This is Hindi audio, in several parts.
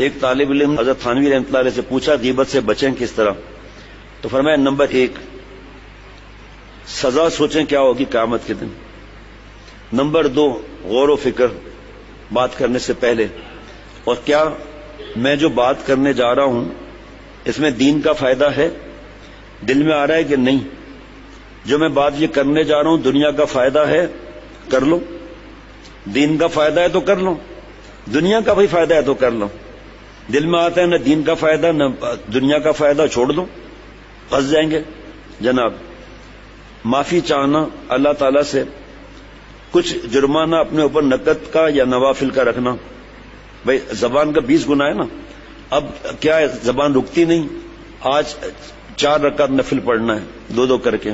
एक तालिब इलम हज़रत थानवी रहमत से पूछा, गीबत से बचें किस तरह? तो फरमाया, नंबर एक, सजा सोचें क्या होगी क्यामत के दिन। नंबर दो, गौर व बात करने से पहले। और क्या मैं जो बात करने जा रहा हूँ, इसमें दीन का फ़ायदा है? दिल में आ रहा है कि नहीं? जो मैं बात ये करने जा रहा हूँ, दुनिया का फ़ायदा है, कर लो। दीन का फ़ायदा है तो कर लो। दुनिया का भी फ़ायदा है तो कर लो। दिल में आता है, न दीन का फ़ायदा, न दुनिया का फ़ायदा, छोड़ दो, फंस जाएँगे। जनाब, माफ़ी चाहना अल्लाह ताला से, कुछ जुर्माना अपने ऊपर नकद का या नवाफिल का रखना। भाई, जबान का बीस गुना है ना। अब क्या है जबान रुकती नहीं? आज चार रकात नफिल पढ़ना है, दो दो करके।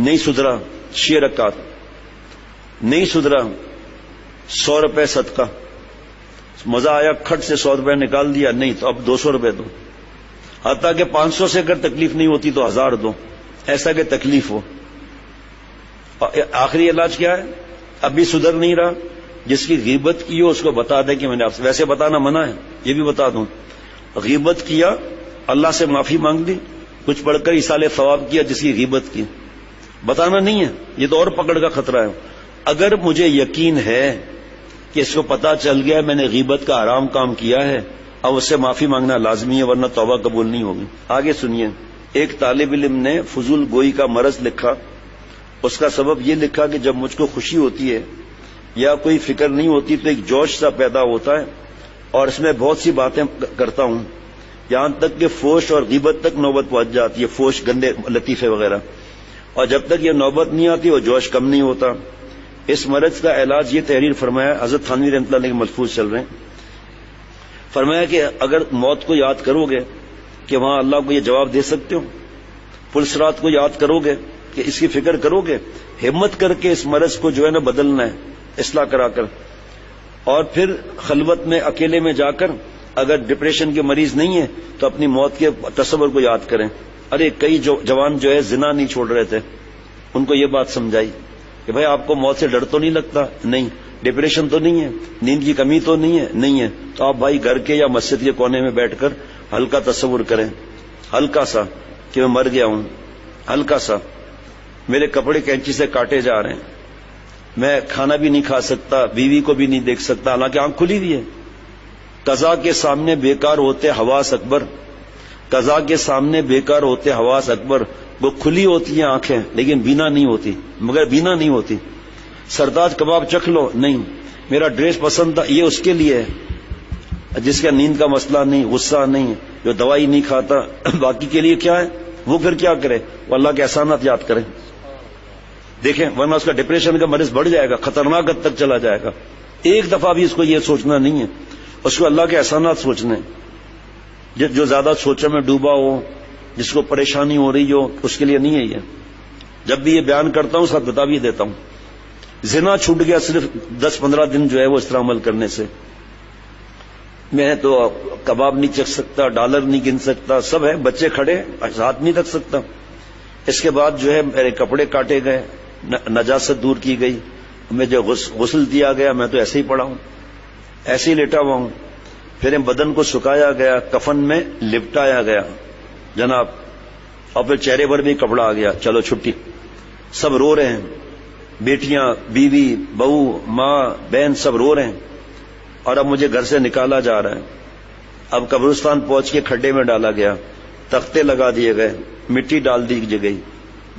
नहीं सुधरा, छह रकात। नहीं सुधरा, सौ रुपए सदका। मज़ा आया, खट से सौ रुपए निकाल दिया, नहीं तो अब दो सौ रुपए दो। हता कि पाँच सौ से अगर तकलीफ़ नहीं होती तो हज़ार दो। ऐसा कि तकलीफ़ हो। आखिरी इलाज क्या है? अभी सुधर नहीं रहा। जिसकी गीबत की हो, उसको बता दें कि मैंने आपसे वैसे बताना मना है, ये भी बता दूँ। गीबत किया, अल्लाह से माफ़ी मांग ली, कुछ पढ़कर इसाले सवाब किया जिसकी गीबत की। बताना नहीं है, ये तो और पकड़ का खतरा है। अगर मुझे यकीन है कि इसको पता चल गया मैंने गीबत का आराम काम किया है। अब उससे माफ़ी मांगना लाजमी है, वरना तोबा कबूल नहीं होगी। आगे सुनिए। एक तालिब इलम ने फजूल गोई का मरज लिखा। उसका सबब यह लिखा कि जब मुझको खुशी होती है, या कोई फ़िक्र नहीं होती तो एक जोश सा पैदा होता है। और इसमें बहुत सी बातें करता हूँ। यहाँ तक कि फोश और गिबत तक नौबत पहुँच जाती है, फोश, गंदे, लतीफे वगैरह। और जब तक ये नौबत नहीं आती, वो जोश कम नहीं होता। इस मरज का इलाज, ये तहरीर फरमाया, हज़रत थानवी रहमत के मलफूज चल रहे हैं। फरमाया कि अगर मौत को याद करोगे कि वहाँ अल्लाह को ये जवाब दे सकते हो पुलसरात को याद करोगे कि इसकी फ़िक्र करोगे, हिम्मत करके इस मरज को जो है ना बदलना है, इसलाह कराकर। और फिर खलवत में, अकेले में जाकर अगर डिप्रेशन के मरीज़ नहीं है तो अपनी मौत के तस्वर को याद करें। अरे कई जवान जो है, जिना नहीं छोड़ रहे थे, उनको ये बात समझाई। कि भाई आपको मौत से डर तो नहीं लगता? नहीं। डिप्रेशन तो नहीं है। नींद की कमी तो नहीं है? नहीं है। तो आप भाई घर के या मस्जिद के कोने में बैठकर हल्का तस्वुर करें। हल्का सा कि मैं मर गया हूँ। हल्का सा। मेरे कपड़े कैंची से काटे जा रहे हैं। मैं खाना भी नहीं खा सकता, बीवी को भी नहीं देख सकता, हालाँकि आँख खुली हुई है। कजा के सामने बेकार होते हवास अकबर। कजा के सामने बेकार होते हवास अकबर। वो खुली होती है आँखें, लेकिन बीना नहीं होती, मगर बीना नहीं होती। सरदार कबाब चख लो, नहीं, मेरा ड्रेस पसंद था, ये उसके लिए है। जिसका नींद का मसला नहीं, गुस्सा नहीं, जो दवाई नहीं खाता, बाकी के लिए क्या है? वो फिर क्या करे? वो अल्लाह के एहसानात याद करें। देखें, वरना उसका डिप्रेशन का मरीज़ बढ़ जाएगा, खतरनाक हद तक चला जाएगा। एक दफ़ा भी इसको ये सोचना नहीं है। उसको अल्लाह के एहसानात सोचने। जो ज़्यादा सोचने में डूबा हो जिसको परेशानी हो रही हो, उसके लिए नहीं है ये। जब भी ये बयान करता हूँ, साथ बता भी देता हूँ। जिना छूट गया सिर्फ़ दस पंद्रह दिन जो है वो इस तरह अमल करने से। मैं तो कबाब नहीं चख सकता, डॉलर नहीं गिन सकता, सब है, बच्चे खड़े, हाथ नहीं रख सकता। इसके बाद जो है, मेरे कपड़े काटे गए नजासत दूर की गई। मैं जो गुसल दिया गया, मैं तो ऐसे ही पड़ा हूँ। ऐसे ही लेटा हुआ हूँ। फिर बदन को सुखाया गया, कफन में लिपटाया गया। जनाब फिर चेहरे पर भी कपड़ा आ गया। चलो छुट्टी। सब रो रहे हैं। बेटियाँ, बीवी, बहू, माँ, बहन सब रो रहे हैं। और अब मुझे घर से निकाला जा रहा है। अब कब्रिस्तान पहुँच के खड्डे में डाला गया। तख्ते लगा दिए गए। मिट्टी डाल दी गई।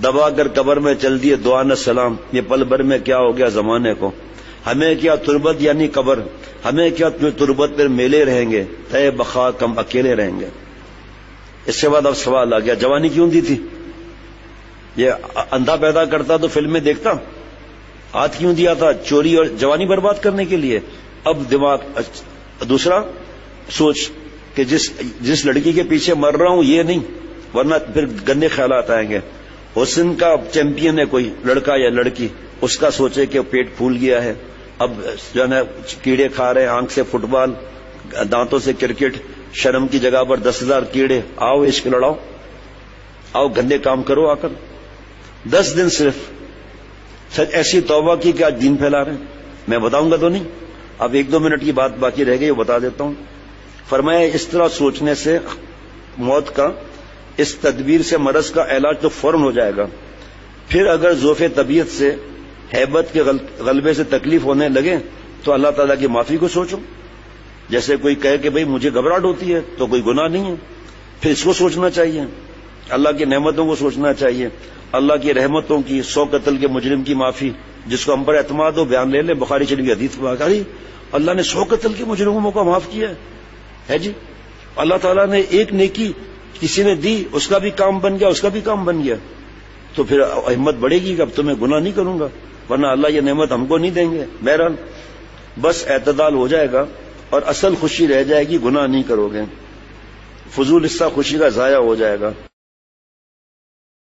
दबा कर कबर में चल दिए। दुआ न सलाम। ये पल भर में क्या हो गया जमाने को? हमें क्या तुरबत यानी कबर? हमें क्या तुरबत पर मेले रहेंगे? तय बखा कम अकेले रहेंगे। इसके बाद अब सवाल आ गया, जवानी क्यों दी थी? ये अंधा पैदा करता तो फ़िल्म में देखता, हाथ क्यों दिया था? चोरी और जवानी बर्बाद करने के लिए। अब दिमाग, दूसरा सोच कि जिस जिस लड़की के पीछे मर रहा हूँ, ये नहीं, वरना फिर गंदे ख्याल आएँगे। हुसन का चैंपियन है कोई, लड़का या लड़की, उसका सोचे कि पेट फूल गया है। अब जो है कीड़े खा रहे हैं, आँख से फुटबॉल, दांतों से क्रिकेट शर्म की जगह पर दस हज़ार कीड़े, आओ इश्क लड़ाओ, आओ गंदे काम करो आकर। दस दिन सिर्फ़। सच, ऐसी तौबा की कि आज दिन फैला रहे मैं बताऊँगा तो नहीं। अब एक दो मिनट की बात बाकी रह गई, वो बता देता हूँ। फरमाया, इस तरह सोचने से मौत का, इस तदबीर से मरज का इलाज तो फ़ौरन हो जाएगा। फिर अगर जोफ तबीयत से, हैबत के गलबे से तकलीफ़ होने लगे तो अल्लाह ताला की माफ़ी को सोचो। जैसे कोई कहे कि भाई मुझे घबराहट होती है तो कोई गुनाह नहीं है। फिर इसको सोचना चाहिए। अल्लाह की नहमतों को सोचना चाहिए। अल्लाह की रहमतों की सौ कत्ल के मुजरिम की माफ़ी जिसको हम पर एतमाद हो बयान ले लें बुखारी चली हदीस अरे अल्लाह ने सौ कत्ल के मुजरिमों को माफ़ किया है, जी? अल्लाह ताला ने एक नेकी किसी ने दी उसका भी काम बन गया उसका भी काम बन गया। तो फिर हिम्मत बढ़ेगी कि अब तो मैं गुना नहीं करूँगा वरना अल्लाह ये नेमत हमको नहीं देंगे। बहरहाल बस एतदाल हो जाएगा। और असल खुशी रह जाएगी, गुनाह नहीं करोगे। फजूल हिस्सा खुशी का जाया हो जाएगा।